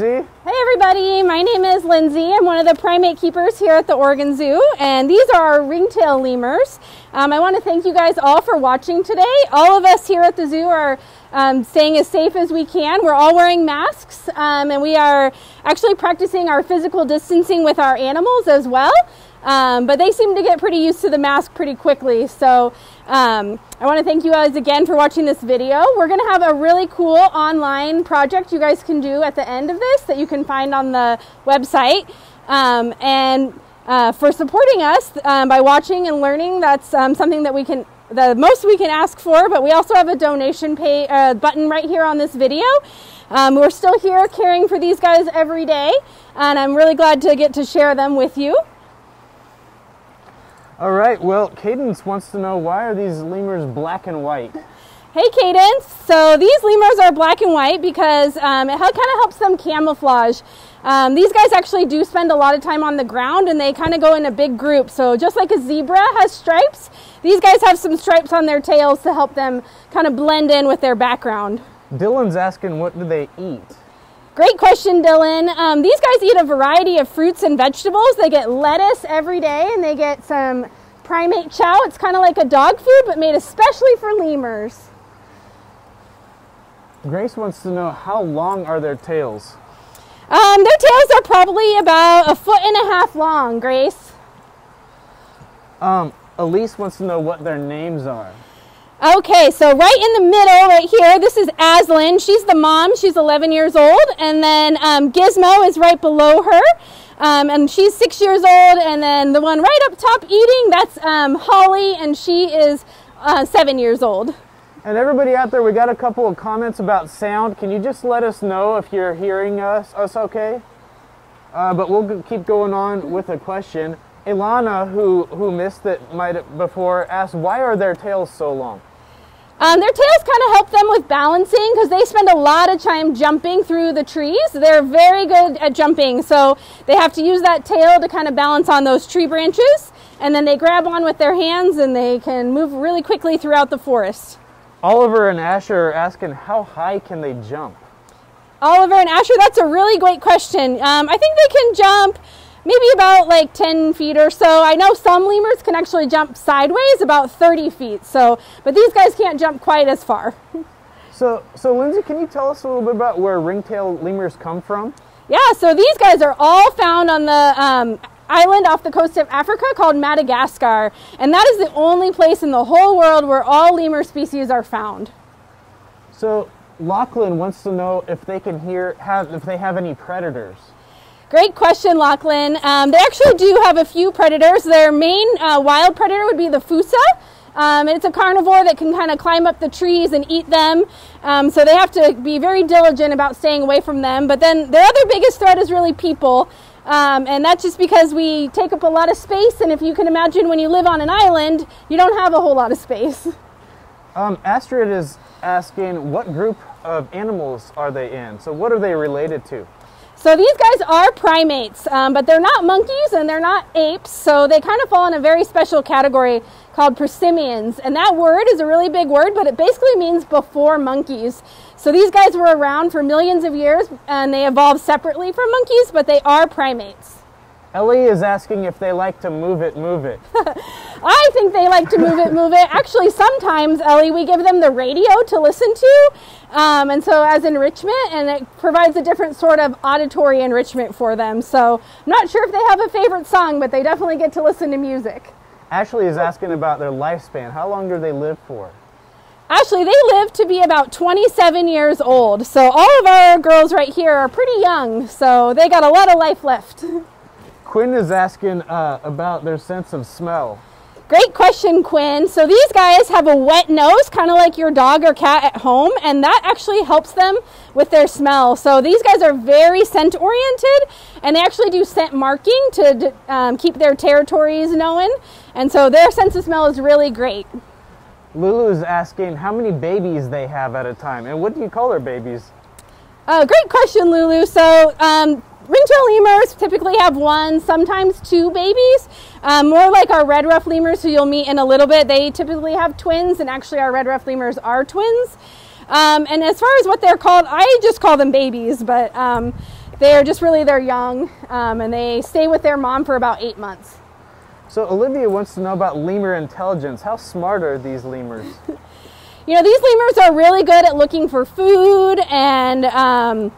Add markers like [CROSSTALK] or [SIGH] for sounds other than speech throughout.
Hey, Lindsay. Hey everybody, my name is Lindsay. I'm one of the primate keepers here at the Oregon Zoo, and these are our ringtail lemurs. Um, I want to thank you guys all for watching today. All of us here at the zoo are um, staying as safe as we can. We're all wearing masks, um, and we are actually practicing our physical distancing with our animals as well. Um, but they seem to get pretty used to the mask pretty quickly. So um, I want to thank you guys again for watching this video. We're going to have a really cool online project you guys can do at the end of this that you can find on the website. Um, and uh, for supporting us um, by watching and learning, that's um, something that we can the most we can ask for, but we also have a donation pay uh, button right here on this video. Um, we're still here caring for these guys every day, and I'm really glad to get to share them with you. All right, well, Cadence wants to know why are these lemurs black and white? Hey Cadence, so these lemurs are black and white because um, it kind of helps them camouflage. Um, these guys actually do spend a lot of time on the ground and they kind of go in a big group. So just like a zebra has stripes, these guys have some stripes on their tails to help them kind of blend in with their background. Dylan's asking what do they eat? Great question, Dylan. Um, these guys eat a variety of fruits and vegetables. They get lettuce every day and they get some primate chow. It's kind of like a dog food, but made especially for lemurs. Grace wants to know how long are their tails? Um, their tails are probably about a foot and a half long, Grace. Um, Elise wants to know what their names are. Okay, so right in the middle, right here, this is Aslan. She's the mom. She's 11 years old. And then um, Gizmo is right below her. Um, and she's six years old. And then the one right up top eating, that's um, Holly, and she is uh, seven years old. And everybody out there, we got a couple of comments about sound. Can you just let us know if you're hearing us, us okay? Uh, but we'll keep going on with a question. Ilana, who, who missed it might before, asked, why are their tails so long? Um, their tails kind of help them with balancing because they spend a lot of time jumping through the trees. They're very good at jumping, so they have to use that tail to kind of balance on those tree branches, and then they grab on with their hands and they can move really quickly throughout the forest. Oliver and Asher are asking, how high can they jump? Oliver and Asher, that's a really great question. Um, I think they can jump maybe about like 10 feet or so. I know some lemurs can actually jump sideways about 30 feet. So, but these guys can't jump quite as far. [LAUGHS] So, so Lindsay, can you tell us a little bit about where ringtail lemurs come from? Yeah, so these guys are all found on the um, island off the coast of Africa called Madagascar, and that is the only place in the whole world where all lemur species are found. So, Lachlan wants to know if they can hear have if they have any predators. Great question, Lachlan. Um, they actually do have a few predators. Their main uh, wild predator would be the fossa. Um, and it's a carnivore that can kind of climb up the trees and eat them. Um, so they have to be very diligent about staying away from them. But then their other biggest threat is really people. Um, and that's just because we take up a lot of space. And if you can imagine when you live on an island, you don't have a whole lot of space. [LAUGHS] Um, Astrid is asking what group of animals are they in? So what are they related to? So these guys are primates, um, but they're not monkeys and they're not apes. So they kind of fall in a very special category called prosimians. And that word is a really big word, but it basically means before monkeys. So these guys were around for millions of years and they evolved separately from monkeys, but they are primates. Ellie is asking if they like to move it, move it. [LAUGHS] I think they like to move it, move it. [LAUGHS] Actually, sometimes, Ellie, we give them the radio to listen to. Um, and so, as enrichment, and it provides a different sort of auditory enrichment for them. So, I'm not sure if they have a favorite song, but they definitely get to listen to music. Ashley is asking about their lifespan. How long do they live for? Ashley, they live to be about 27 years old. So, all of our girls right here are pretty young. So, they got a lot of life left. [LAUGHS] Quinn is asking uh, about their sense of smell. Great question, Quinn. So these guys have a wet nose, kind of like your dog or cat at home, and that actually helps them with their smell. So these guys are very scent oriented, and they actually do scent marking to um, keep their territories known. And so their sense of smell is really great. Lulu is asking how many babies they have at a time, and what do you call their babies? Uh, great question, Lulu. So um, ringtail lemurs typically have one, sometimes two babies. Um, more like our red ruff lemurs, who you'll meet in a little bit. They typically have twins, and actually, our red ruff lemurs are twins. Um, and as far as what they're called, I just call them babies, but um, they're just really they're young, um, and they stay with their mom for about eight months. So Olivia wants to know about lemur intelligence. How smart are these lemurs? [LAUGHS] you know, these lemurs are really good at looking for food and, um,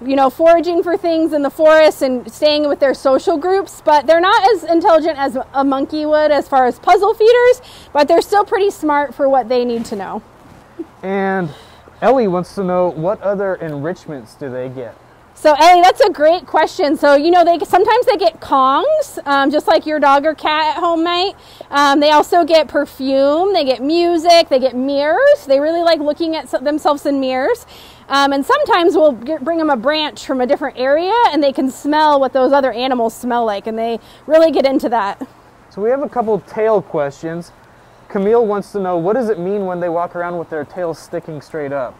you know, foraging for things in the forest and staying with their social groups, but they're not as intelligent as a monkey would as far as puzzle feeders, but they're still pretty smart for what they need to know. And Ellie wants to know what other enrichments do they get? So Ellie, that's a great question. So you know, they sometimes they get Kongs, um, just like your dog or cat at home might. Um, they also get perfume. They get music. They get mirrors. They really like looking at themselves in mirrors. Um, and sometimes we'll get, bring them a branch from a different area, and they can smell what those other animals smell like, and they really get into that. So we have a couple tail questions. Camille wants to know what does it mean when they walk around with their tails sticking straight up?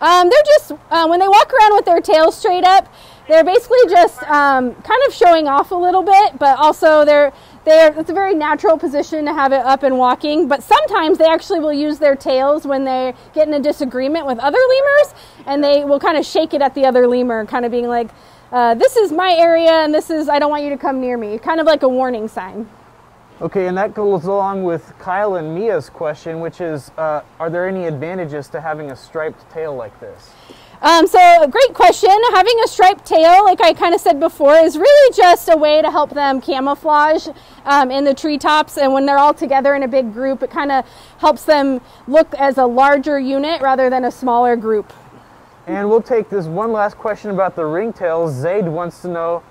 Um, they're just, uh, when they walk around with their tails straight up, they're basically just um, kind of showing off a little bit, but also they're, they're, it's a very natural position to have it up and walking. But sometimes they actually will use their tails when they get in a disagreement with other lemurs, and they will kind of shake it at the other lemur, kind of being like, uh, this is my area, and this is, I don't want you to come near me. Kind of like a warning sign. Okay, and that goes along with Kyle and Mia's question, which is uh, Are there any advantages to having a striped tail like this? Um, so, great question. Having a striped tail, like I kind of said before, is really just a way to help them camouflage um, in the treetops. And when they're all together in a big group, it kind of helps them look as a larger unit rather than a smaller group. And we'll take this one last question about the ringtails. Zaid wants to know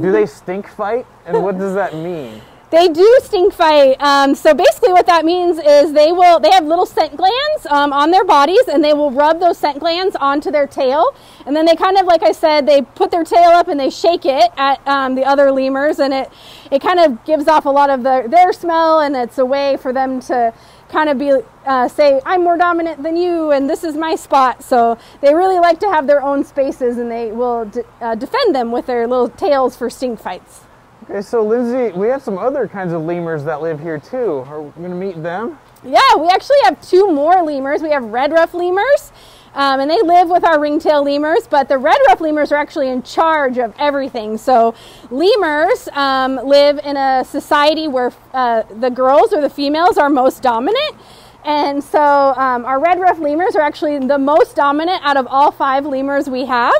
Do they stink fight? And what does that mean? [LAUGHS] They do stink fight. Um, so basically, what that means is they will they have little scent glands um, on their bodies, and they will rub those scent glands onto their tail, and then they kind of like I said, they put their tail up and they shake it at um, the other lemurs, and it it kind of gives off a lot of the, their smell, and it's a way for them to kind of be uh, say I'm more dominant than you, and this is my spot. So they really like to have their own spaces, and they will uh, defend them with their little tails for stink fights. Okay, so Lindsay, we have some other kinds of lemurs that live here too. Are we going to meet them? Yeah, we actually have two more lemurs. We have red ruff lemurs, um, and they live with our ringtail lemurs, but the red ruff lemurs are actually in charge of everything. So, lemurs um, live in a society where uh, the girls or the females are most dominant. And so, um, our red ruff lemurs are actually the most dominant out of all five lemurs we have.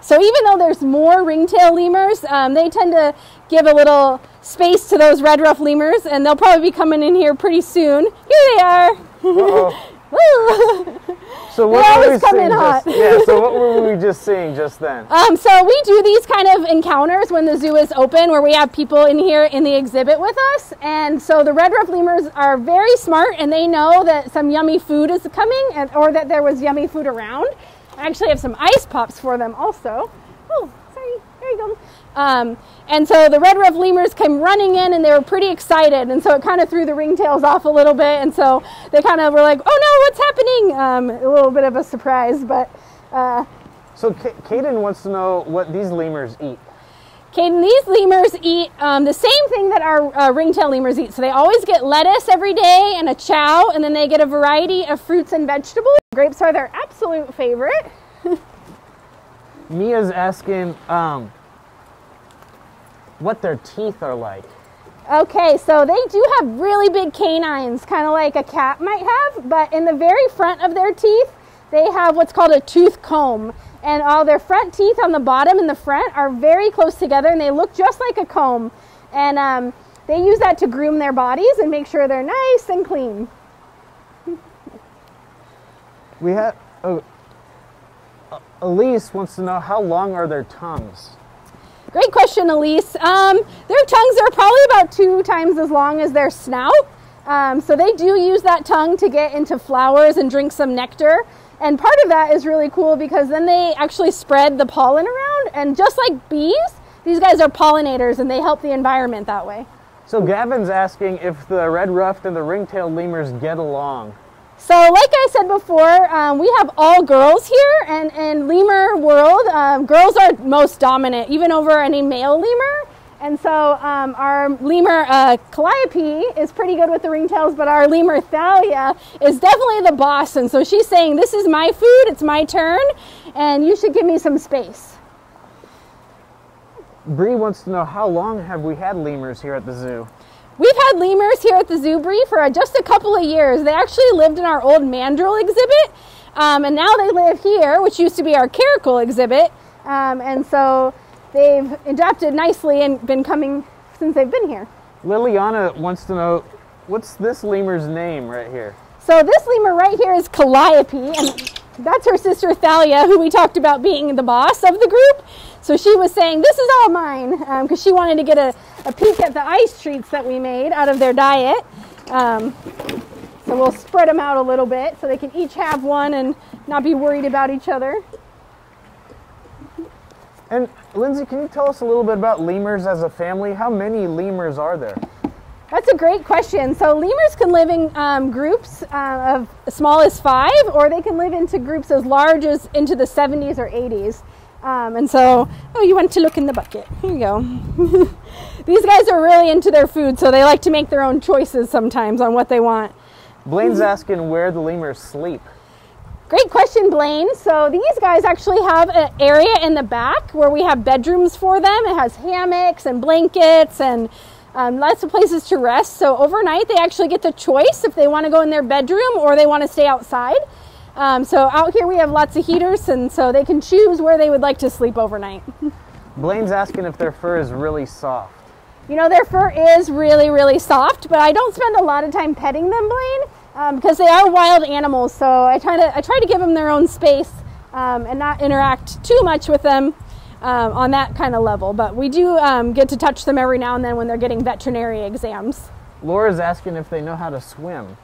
So even though there's more ringtail lemurs, um, they tend to give a little space to those red ruff lemurs, and they'll probably be coming in here pretty soon. Here they are. [LAUGHS] so what they were we come in hot. just, yeah, so what were we just seeing just then? [LAUGHS] Um, so we do these kind of encounters when the zoo is open, where we have people in here in the exhibit with us, and so the red ruff lemurs are very smart, and they know that some yummy food is coming, and, or that there was yummy food around. I actually have some ice pops for them also. Oh, sorry. There you go. Um, and so the red ruff lemurs came running in and they were pretty excited. And so it kind of threw the ringtails off a little bit. And so they kind of were like, oh no, what's happening? Um, a little bit of a surprise. But uh, So K- Kaden wants to know what these lemurs eat. Caden, these lemurs eat um, the same thing that our uh, ringtail lemurs eat. So they always get lettuce every day and a chow, and then they get a variety of fruits and vegetables. Grapes are their absolute favorite. [LAUGHS] Mia's asking um, what their teeth are like. Okay, so they do have really big canines, kind of like a cat might have, but in the very front of their teeth, they have what's called a tooth comb. And all their front teeth on the bottom and the front are very close together and they look just like a comb. And um, they use that to groom their bodies and make sure they're nice and clean. We have. Oh, uh, Elise wants to know how long are their tongues? Great question, Elise. Um, their tongues are probably about two times as long as their snout. Um, so they do use that tongue to get into flowers and drink some nectar. And part of that is really cool because then they actually spread the pollen around. And just like bees, these guys are pollinators and they help the environment that way. So Gavin's asking if the red ruffed and the ring-tailed lemurs get along. So, like I said before, um, we have all girls here, and in lemur world, um, girls are most dominant, even over any male lemur. And so um, our lemur uh, Calliope is pretty good with the ringtails, but our lemur Thalia is definitely the boss. And so she's saying, This is my food, it's my turn, and you should give me some space. Bree wants to know how long have we had lemurs here at the zoo? We've had lemurs here at the zoo, Bree, for just a couple of years. They actually lived in our old mandrill exhibit, um, and now they live here, which used to be our caracal exhibit. Um, and so they've adapted nicely and been coming since they've been here. Liliana wants to know what's this lemur's name right here? So this lemur right here is Calliope, and that's her sister Thalia, who we talked about being the boss of the group. So she was saying, This is all mine, because um, she wanted to get a, a, peek at the ice treats that we made out of their diet. Um, so we'll spread them out a little bit so they can each have one and not be worried about each other. And Lindsay, can you tell us a little bit about lemurs as a family? How many lemurs are there? That's a great question. So lemurs can live in um, groups uh, of as small as five, or they can live into groups as large as into the 70s or 80s. Um, and so, oh, you want to look in the bucket. Here you go. [LAUGHS] These guys are really into their food, so they like to make their own choices sometimes on what they want. Blaine's asking where the lemurs sleep. Great question, Blaine. So these guys actually have an area in the back where we have bedrooms for them. It has hammocks and blankets and um, lots of places to rest. So overnight, they actually get the choice if they want to go in their bedroom or they want to stay outside. Um, so out here we have lots of heaters, and so they can choose where they would like to sleep overnight. [LAUGHS] Blaine's asking if their fur is really soft. You know, their fur is really, really soft, but I don't spend a lot of time petting them, Blaine, um, because they are wild animals. So I try to I try to give them their own space um, and not interact too much with them um, on that kind of level. But we do um, get to touch them every now and then when they're getting veterinary exams. Laura's asking if they know how to swim.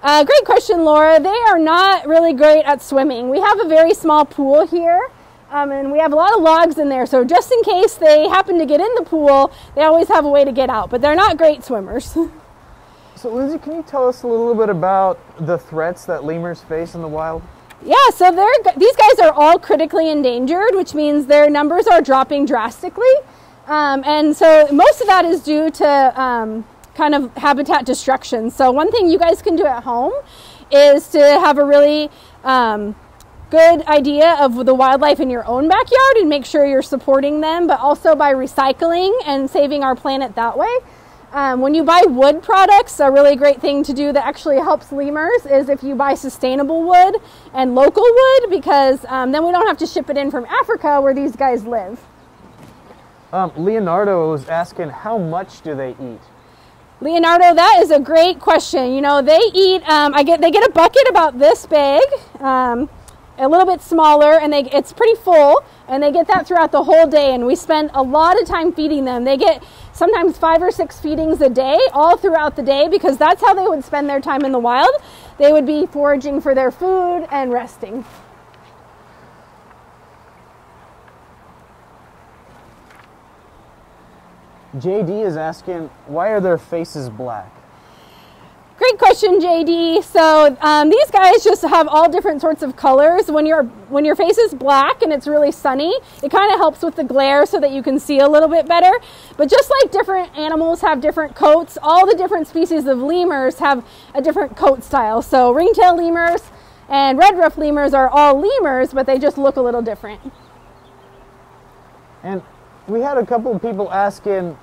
Uh, great question, Laura. They are not really great at swimming. We have a very small pool here, um, and we have a lot of logs in there. So just in case they happen to get in the pool, they always have a way to get out. But they're not great swimmers. [LAUGHS] so, Lindsay, can you tell us a little bit about the threats that lemurs face in the wild? Yeah, so they're, these guys are all critically endangered, which means their numbers are dropping drastically. Um, and so most of that is due to um, kind of habitat destruction. So, one thing you guys can do at home is to have a really um, good idea of the wildlife in your own backyard and make sure you're supporting them, but also by recycling and saving our planet that way. Um, when you buy wood products, a really great thing to do that actually helps lemurs is if you buy sustainable wood and local wood, because um, then we don't have to ship it in from Africa where these guys live. Um, Leonardo was asking how much do they eat? Leonardo, that is a great question. You know, they eat. Um, I get they get a bucket about this big, um, a little bit smaller, and they it's pretty full, and they get that throughout the whole day. And we spend a lot of time feeding them. They get sometimes five or six feedings a day, all throughout the day, because that's how they would spend their time in the wild. They would be foraging for their food and resting. JD is asking, why are their faces black? Great question, JD. So um, these guys just have all different sorts of colors. When your when your face is black and it's really sunny, it kind of helps with the glare so that you can see a little bit better. But just like different animals have different coats, all the different species of lemurs have a different coat style. So ringtail lemurs and red ruff lemurs are all lemurs, but they just look a little different. And we had a couple of people asking,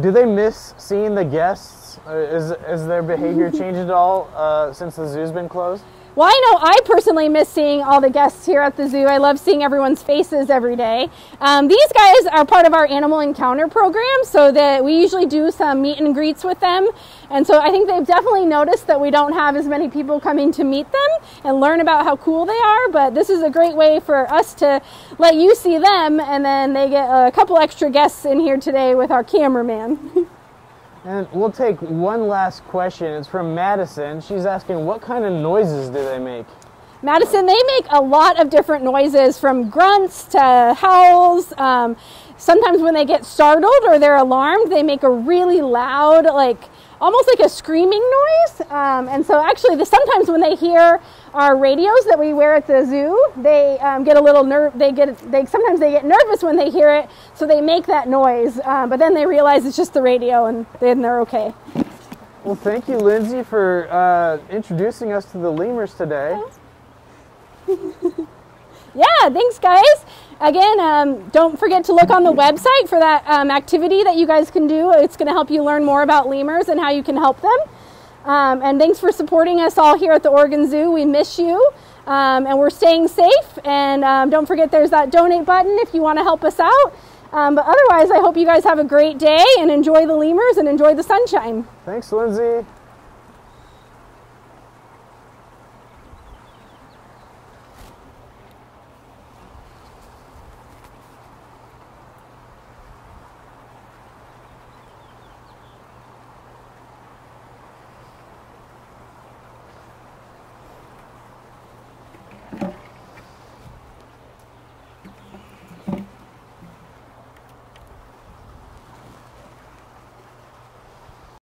do they miss seeing the guests? Uh, is, is their behavior changed at all uh, since the zoo's been closed? Well, I know I personally miss seeing all the guests here at the zoo. I love seeing everyone's faces every day. Um, these guys are part of our animal encounter program, so that we usually do some meet and greets with them. And so I think they've definitely noticed that we don't have as many people coming to meet them and learn about how cool they are. But this is a great way for us to let you see them, and then they get a couple extra guests in here today with our cameraman. [LAUGHS] And we'll take one last question. It's from Madison. She's asking, what kind of noises do they make? Madison, they make a lot of different noises from grunts to howls. Um, sometimes when they get startled or they're alarmed, they make a really loud, like almost like a screaming noise. Um, and so actually, the, sometimes when they hear our radios that we wear at the zoo, they um, get a little nerve. They get they sometimes they get nervous when they hear it, so they make that noise. Um, but then they realize it's just the radio, and then they're okay. Well, thank you, Lindsay, for uh, introducing us to the lemurs today. [LAUGHS] yeah, thanks, guys. Again, um, don't forget to look on the website for that um, activity that you guys can do. It's going to help you learn more about lemurs and how you can help them. Um, and thanks for supporting us all here at the Oregon Zoo. We miss you. Um, and we're staying safe. And um, don't forget there's that donate button if you want to help us out. Um, but otherwise, I hope you guys have a great day and enjoy the lemurs and enjoy the sunshine. Thanks, Lindsay.